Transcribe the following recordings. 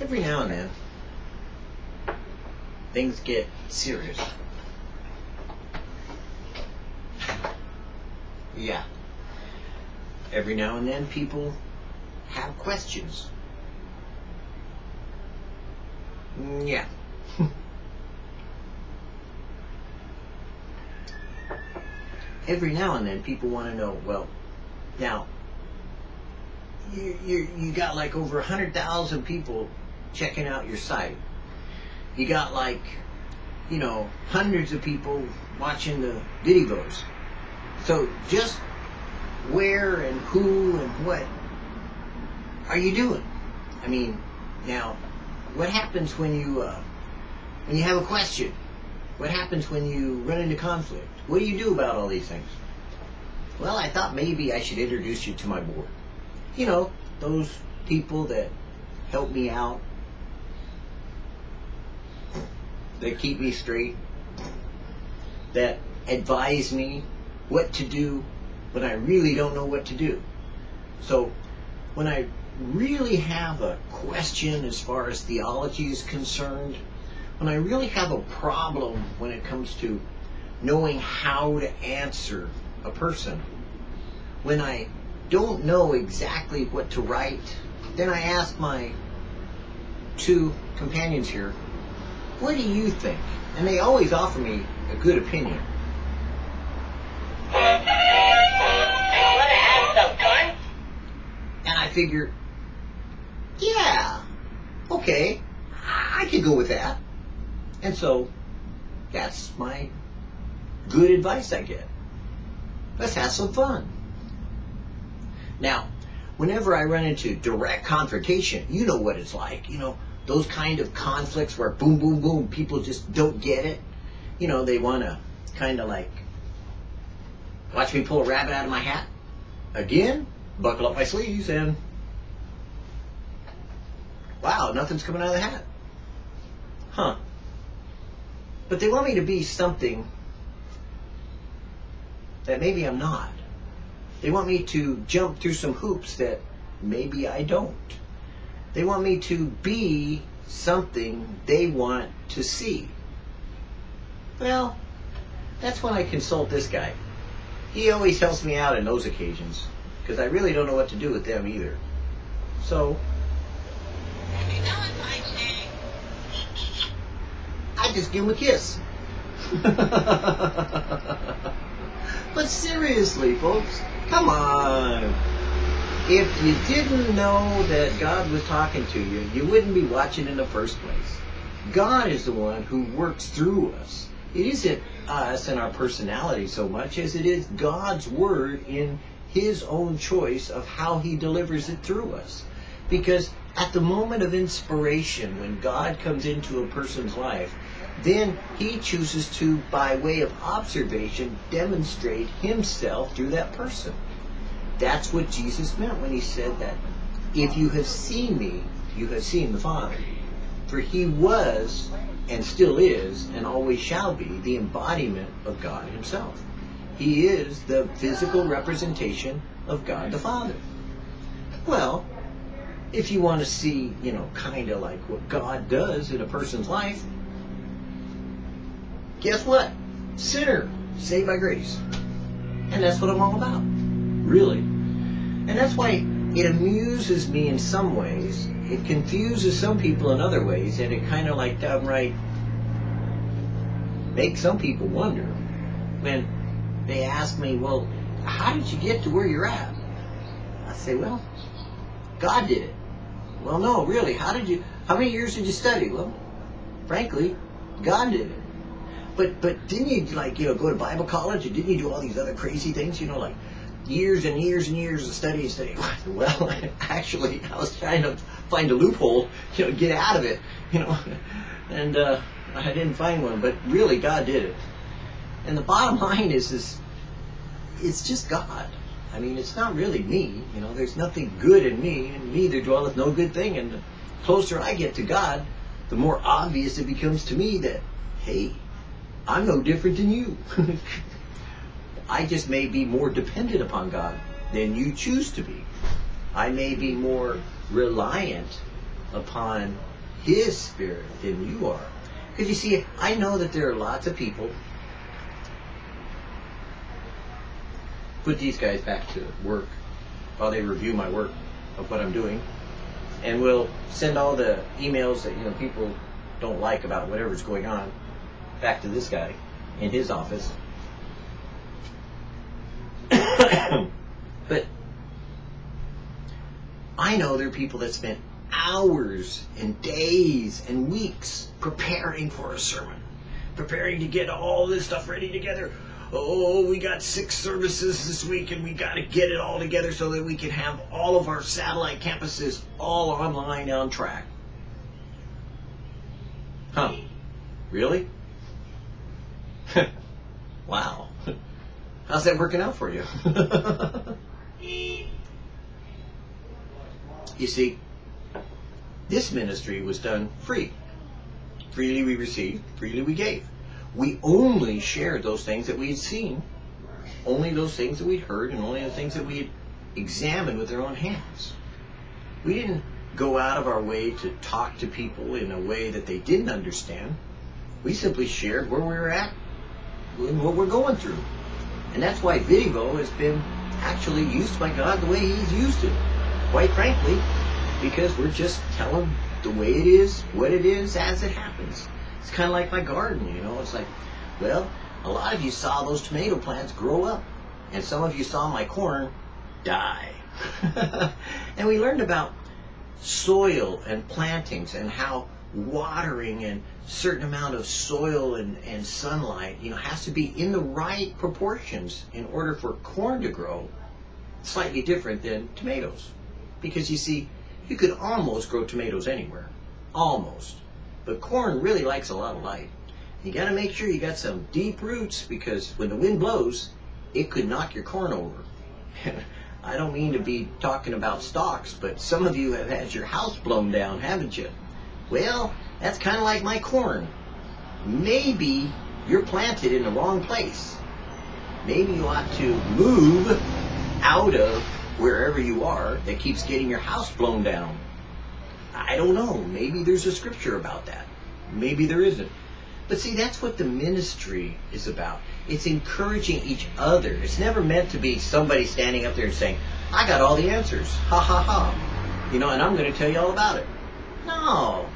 every now and then things get serious. Yeah. Every now and then people have questions. Mm, Yeah. Every now and then people want to know, well, now, you, you, you got like over 100,000 people checking out your site. You got like, you know, hundreds of people watching the videos. So just where and who and what are you doing? I mean, now, what happens when you uh, when you have a question? What happens when you run into conflict? What do you do about all these things? Well, I thought maybe I should introduce you to my board. You know, those people that help me out, that keep me straight, that advise me what to do when I really don't know what to do. So, when I really have a question as far as theology is concerned, when I really have a problem when it comes to knowing how to answer a person, when I don't know exactly what to write, then I ask my two companions here, what do you think? And they always offer me a good opinion. And I figure, yeah, okay, I could go with that. And so that's my good advice I get. Let's have some fun. Now, whenever I run into direct confrontation, you know what it's like. You know, those kind of conflicts where boom, boom, boom, people just don't get it. You know, they want to kind of like watch me pull a rabbit out of my hat. Again, buckle up my sleeves and wow, nothing's coming out of the hat. Huh. But they want me to be something that maybe I'm not. They want me to jump through some hoops that maybe I don't. They want me to be something they want to see. Well, that's when I consult this guy. He always helps me out in those occasions because I really don't know what to do with them either. So, I just give him a kiss. but seriously, folks, come on. If you didn't know that God was talking to you, you wouldn't be watching in the first place. God is the one who works through us. It isn't us and our personality so much as it is God's word in his own choice of how he delivers it through us. Because at the moment of inspiration, when God comes into a person's life, then he chooses to, by way of observation, demonstrate himself through that person. That's what Jesus meant when he said that if you have seen me, you have seen the Father. For he was, and still is, and always shall be, the embodiment of God himself. He is the physical representation of God the Father. Well, if you want to see, you know, kind of like what God does in a person's life, guess what? Sinner, saved by grace. And that's what I'm all about. Really. And that's why it amuses me in some ways. It confuses some people in other ways, and it kind of like downright makes some people wonder when they ask me, well, how did you get to where you're at? I say, well, God did it. Well, no, really, how did you, how many years did you study? Well, frankly, God did it. But, but didn't you, like, you know, go to Bible college, and didn't you do all these other crazy things, you know, like years and years and years of study? Well, actually, I was trying to find a loophole, you know, get out of it, you know, and uh, I didn't find one, but really, God did it. And the bottom line is, is it's just God. I mean, it's not really me. You know, there's nothing good in me, and me there dwelleth no good thing. And the closer I get to God, the more obvious it becomes to me that, hey, I'm no different than you. I just may be more dependent upon God than you choose to be. I may be more reliant upon His Spirit than you are. Because you see, I know that there are lots of people. Put these guys back to work while they review my work of what I'm doing, and we'll send all the emails that you know people don't like about whatever's going on back to this guy in his office. but I know there are people that spent hours and days and weeks preparing for a sermon, preparing to get all this stuff ready together. Oh, we got six services this week and we got to get it all together so that we can have all of our satellite campuses all online on track. Huh. Really? wow. How's that working out for you? you see, this ministry was done free. Freely we received, freely we gave. We only shared those things that we had seen, only those things that we'd heard, and only the things that we had examined with our own hands. We didn't go out of our way to talk to people in a way that they didn't understand. We simply shared where we were at and what we're going through. And that's why video has been actually used by God the way He's used it. Quite frankly, because we're just telling the way it is, what it is, as it happens. It's kind of like my garden, you know. It's like, well, a lot of you saw those tomato plants grow up, and some of you saw my corn die. and we learned about soil and plantings and how watering and certain amount of soil and, and sunlight, you know, has to be in the right proportions in order for corn to grow slightly different than tomatoes. Because you see, you could almost grow tomatoes anywhere. Almost. But corn really likes a lot of light. You got to make sure you got some deep roots because when the wind blows, it could knock your corn over. I don't mean to be talking about stalks, but some of you have had your house blown down, haven't you? Well, that's kind of like my corn. Maybe you're planted in the wrong place. Maybe you ought to move out of wherever you are that keeps getting your house blown down. I don't know. Maybe there's a scripture about that. Maybe there isn't. But see, that's what the ministry is about. It's encouraging each other. It's never meant to be somebody standing up there and saying, I got all the answers. Ha ha ha. You know, and I'm going to tell you all about it. No.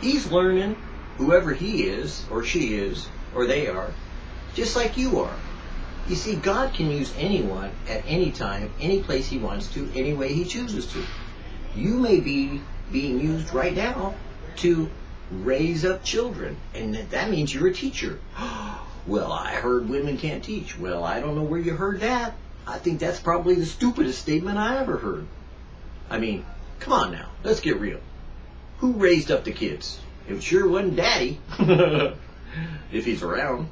He's learning, whoever he is, or she is, or they are, just like you are. You see, God can use anyone at any time, any place he wants to, any way he chooses to. You may be being used right now to raise up children, and that means you're a teacher. well, I heard women can't teach. Well, I don't know where you heard that. I think that's probably the stupidest statement I ever heard. I mean, come on now, let's get real. Who raised up the kids? It sure wasn't Daddy, if he's around.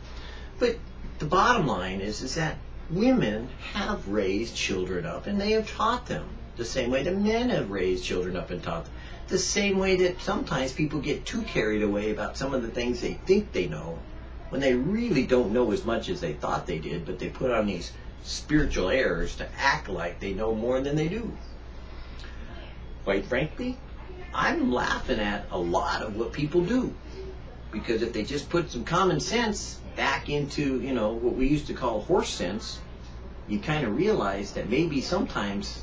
But the bottom line is, is that women have raised children up, and they have taught them the same way that men have raised children up and taught them. The same way that sometimes people get too carried away about some of the things they think they know when they really don't know as much as they thought they did, but they put on these spiritual airs to act like they know more than they do. Quite frankly, I'm laughing at a lot of what people do. Because if they just put some common sense back into, you know, what we used to call horse sense, you kind of realize that maybe sometimes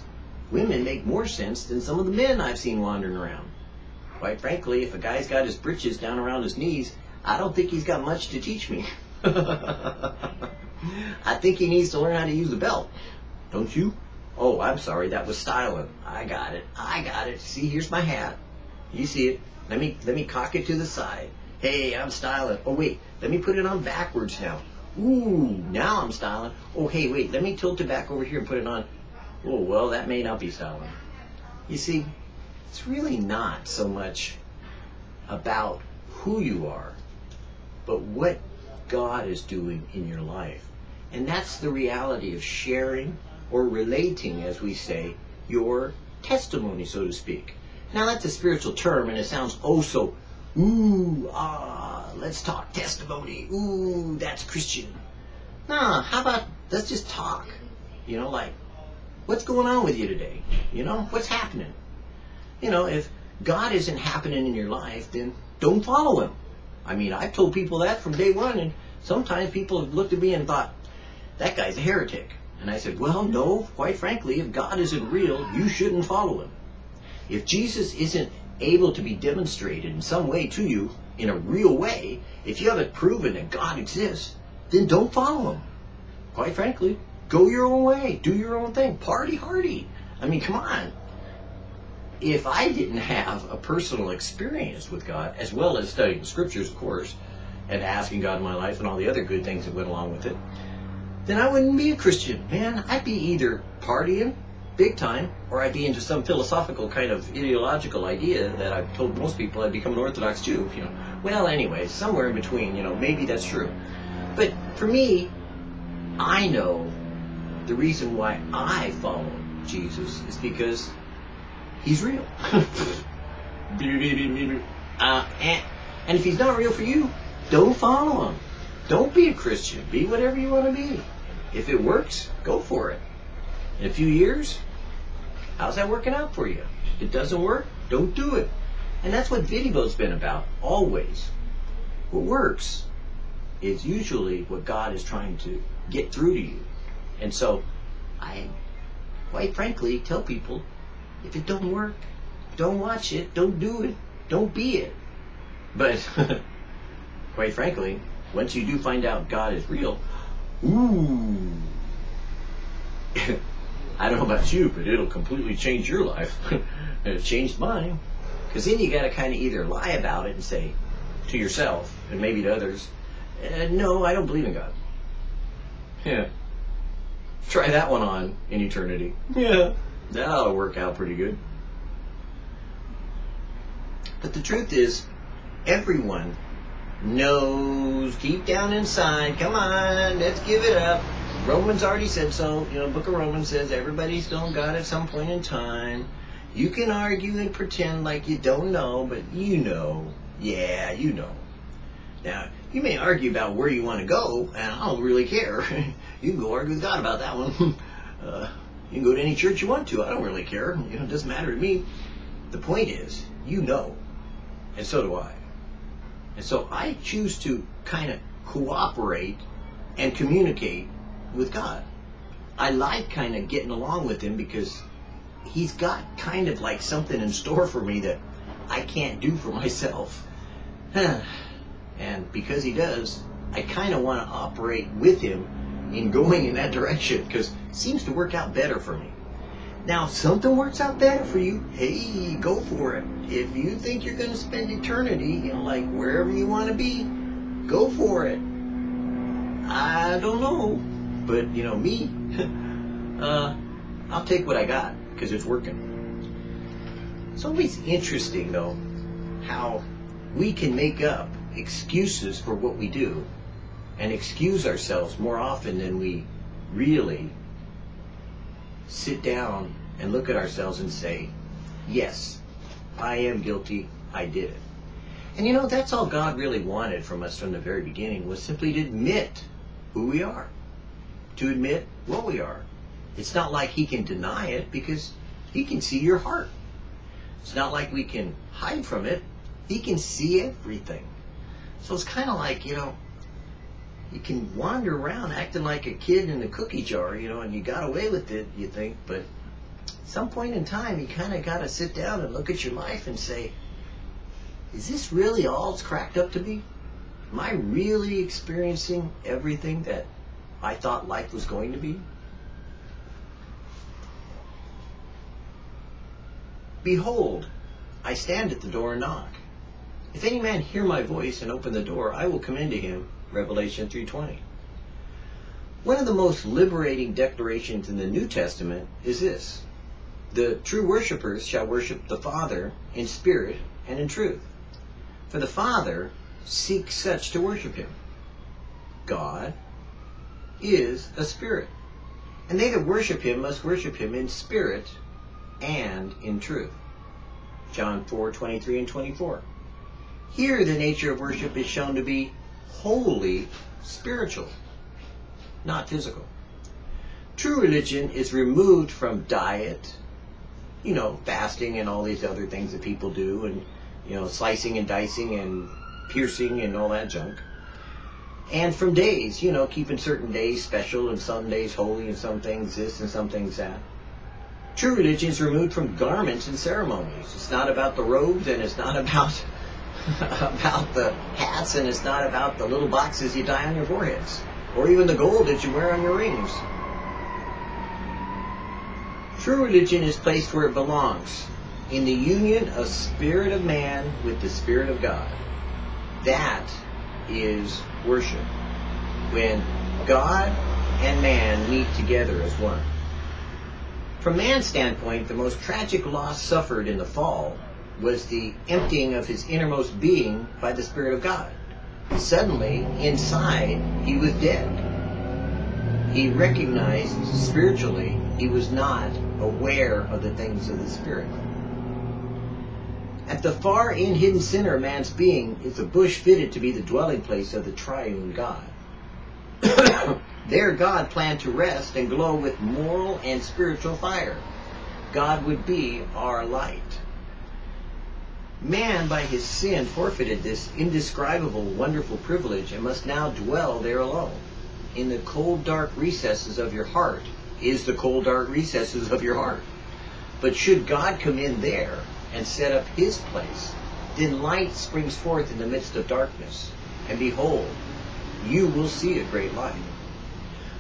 women make more sense than some of the men I've seen wandering around. Quite frankly, if a guy's got his britches down around his knees, I don't think he's got much to teach me. I think he needs to learn how to use a belt. Don't you? Oh, I'm sorry, that was styling. I got it. I got it. See, here's my hat. You see it. Let me let me cock it to the side. Hey, I'm styling. Oh wait, let me put it on backwards now. Ooh, now I'm styling. Oh hey, wait, let me tilt it back over here and put it on. Oh well, that may not be styling. You see, it's really not so much about who you are, but what God is doing in your life. And that's the reality of sharing or relating, as we say, your testimony, so to speak. Now that's a spiritual term and it sounds oh so, ooh, ah, let's talk testimony. Ooh, that's Christian. Nah, how about let's just talk? You know, like, what's going on with you today? You know, what's happening? You know, if God isn't happening in your life, then don't follow him. I mean, I've told people that from day one, and sometimes people have looked at me and thought, that guy's a heretic. And I said, well, no, quite frankly, if God isn't real, you shouldn't follow him. If Jesus isn't able to be demonstrated in some way to you, in a real way, if you haven't proven that God exists, then don't follow him. Quite frankly, go your own way, do your own thing, party hardy. I mean, come on. If I didn't have a personal experience with God, as well as studying the scriptures, of course, and asking God in my life and all the other good things that went along with it, then I wouldn't be a Christian, man. I'd be either partying big time, or I'd be into some philosophical kind of ideological idea that I've told most people I'd become an Orthodox Jew. You know, well, anyway, somewhere in between. You know, maybe that's true. But for me, I know the reason why I follow Jesus is because he's real. uh, and, and if he's not real for you, don't follow him. Don't be a Christian. Be whatever you want to be. If it works, go for it. In a few years, how's that working out for you? If it doesn't work, don't do it. And that's what VidDevo's been about, always. What works is usually what God is trying to get through to you. And so, I, quite frankly, tell people, if it don't work, don't watch it, don't do it, don't be it. But, quite frankly, once you do find out God is real, ooh, I don't know about you, but it'll completely change your life. it changed mine. Because then you got to kind of either lie about it and say to yourself and maybe to others, uh, no, I don't believe in God. Yeah. Try that one on in eternity. Yeah. That'll work out pretty good. But the truth is, everyone knows deep down inside, come on, let's give it up. Romans already said so. You know, Book of Romans says everybody's known God at some point in time. You can argue and pretend like you don't know, but you know. Yeah, you know. Now, you may argue about where you want to go, and I don't really care. you can go argue with God about that one. uh, you can go to any church you want to. I don't really care. You know, it doesn't matter to me. The point is, you know, and so do I. And so I choose to kind of cooperate and communicate with God. I like kind of getting along with him because he's got kind of like something in store for me that I can't do for myself. and because he does, I kind of want to operate with him in going in that direction because it seems to work out better for me. Now, if something works out better for you, hey, go for it. If you think you're going to spend eternity, know, like wherever you want to be, go for it. I don't know, but you know me, uh, I'll take what I got because it's working. It's always interesting though how we can make up excuses for what we do and excuse ourselves more often than we really sit down and look at ourselves and say, yes, I am guilty, I did it. And you know, that's all God really wanted from us from the very beginning was simply to admit who we are, to admit what we are. It's not like He can deny it because He can see your heart. It's not like we can hide from it. He can see everything. So it's kind of like, you know, you can wander around acting like a kid in a cookie jar, you know, and you got away with it, you think, but at some point in time, you kind of got to sit down and look at your life and say, is this really all it's cracked up to be? Am I really experiencing everything that I thought life was going to be? Behold, I stand at the door and knock. If any man hear my voice and open the door, I will come into him Revelation 3.20. One of the most liberating declarations in the New Testament is this. The true worshippers shall worship the Father in spirit and in truth. For the Father seeks such to worship him. God is a spirit. And they that worship him must worship him in spirit and in truth. John 4, 23 and 24. Here the nature of worship is shown to be wholly spiritual, not physical. True religion is removed from diet you know, fasting and all these other things that people do, and you know, slicing and dicing and piercing and all that junk. And from days, you know, keeping certain days special and some days holy and some things this and some things that. True religion is removed from garments and ceremonies. It's not about the robes and it's not about about the hats and it's not about the little boxes you tie on your foreheads or even the gold that you wear on your rings. True religion is placed where it belongs, in the union of spirit of man with the spirit of God. That is worship. When God and man meet together as one. From man's standpoint, the most tragic loss suffered in the fall was the emptying of his innermost being by the Spirit of God. Suddenly, inside, he was dead. He recognized spiritually he was not aware of the things of the Spirit. At the far in hidden center of man's being is a bush fitted to be the dwelling place of the triune God. there God planned to rest and glow with moral and spiritual fire. God would be our light. Man, by his sin, forfeited this indescribable, wonderful privilege and must now dwell there alone. In the cold, dark recesses of your heart is the cold, dark recesses of your heart. But should God come in there and set up his place, then light springs forth in the midst of darkness. And behold, you will see a great light.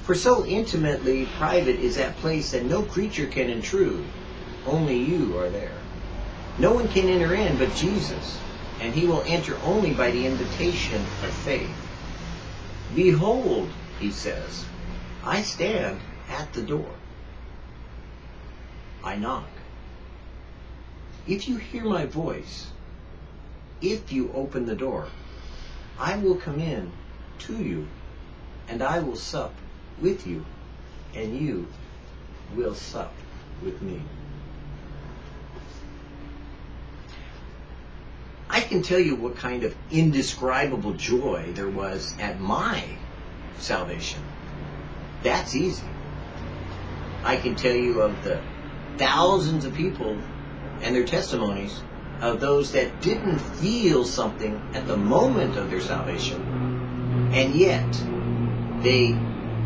For so intimately private is that place that no creature can intrude. Only you are there. No one can enter in but Jesus, and he will enter only by the invitation of faith. Behold, he says, I stand at the door. I knock. If you hear my voice, if you open the door, I will come in to you, and I will sup with you, and you will sup with me. Can tell you what kind of indescribable joy there was at my salvation. That's easy. I can tell you of the thousands of people and their testimonies of those that didn't feel something at the moment of their salvation, and yet they,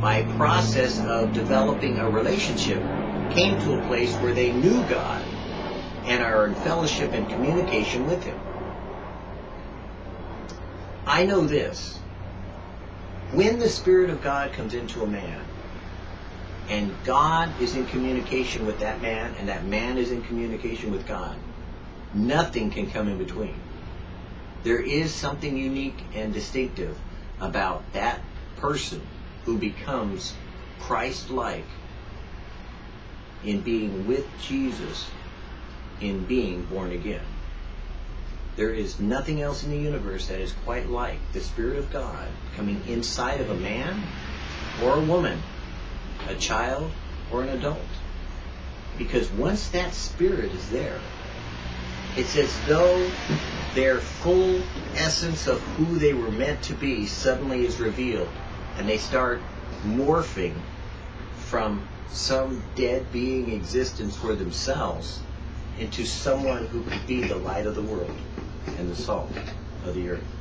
by process of developing a relationship, came to a place where they knew God and are in fellowship and communication with Him. I know this. When the Spirit of God comes into a man, and God is in communication with that man, and that man is in communication with God, nothing can come in between. There is something unique and distinctive about that person who becomes Christ like in being with Jesus, in being born again. There is nothing else in the universe that is quite like the Spirit of God coming inside of a man or a woman a child, or an adult. Because once that spirit is there, it's as though their full essence of who they were meant to be suddenly is revealed, and they start morphing from some dead being existence for themselves into someone who could be the light of the world and the salt of the earth.